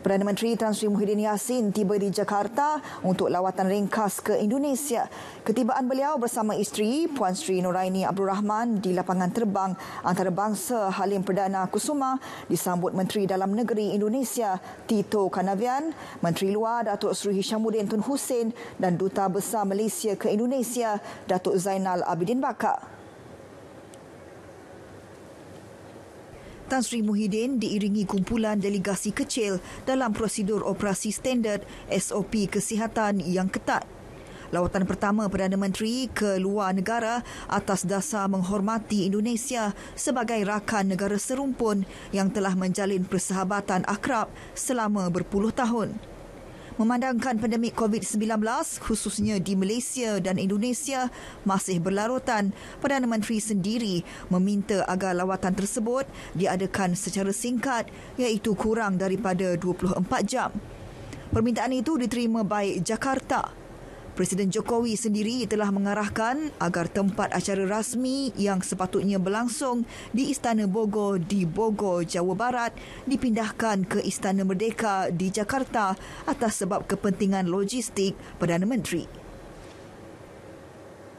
Perdana Menteri Tan Sri Muhyiddin Yassin tiba di Jakarta untuk lawatan ringkas ke Indonesia. Ketibaan beliau bersama isteri Puan Sri Nuraini Abdul Rahman di lapangan terbang antarabangsa Halim Perdana Kusuma disambut Menteri Dalam Negeri Indonesia Tito Kanavian, Menteri Luar Datuk Seri Hishamuddin Tun Hussein dan Duta Besar Malaysia ke Indonesia Datuk Zainal Abidin Bakar. Tan Sri Muhyiddin diiringi kumpulan delegasi kecil dalam prosedur operasi standard SOP kesihatan yang ketat. Lawatan pertama Perdana Menteri ke luar negara atas dasar menghormati Indonesia sebagai rakan negara serumpun yang telah menjalin persahabatan akrab selama berpuluh tahun. Memandangkan pandemik COVID-19 khususnya di Malaysia dan Indonesia masih berlarutan, Perdana Menteri sendiri meminta agar lawatan tersebut diadakan secara singkat iaitu kurang daripada 24 jam. Permintaan itu diterima baik Jakarta Presiden Jokowi sendiri telah mengarahkan agar tempat acara rasmi yang sepatutnya berlangsung di Istana Bogor di Bogor, Jawa Barat dipindahkan ke Istana Merdeka di Jakarta atas sebab kepentingan logistik Perdana Menteri.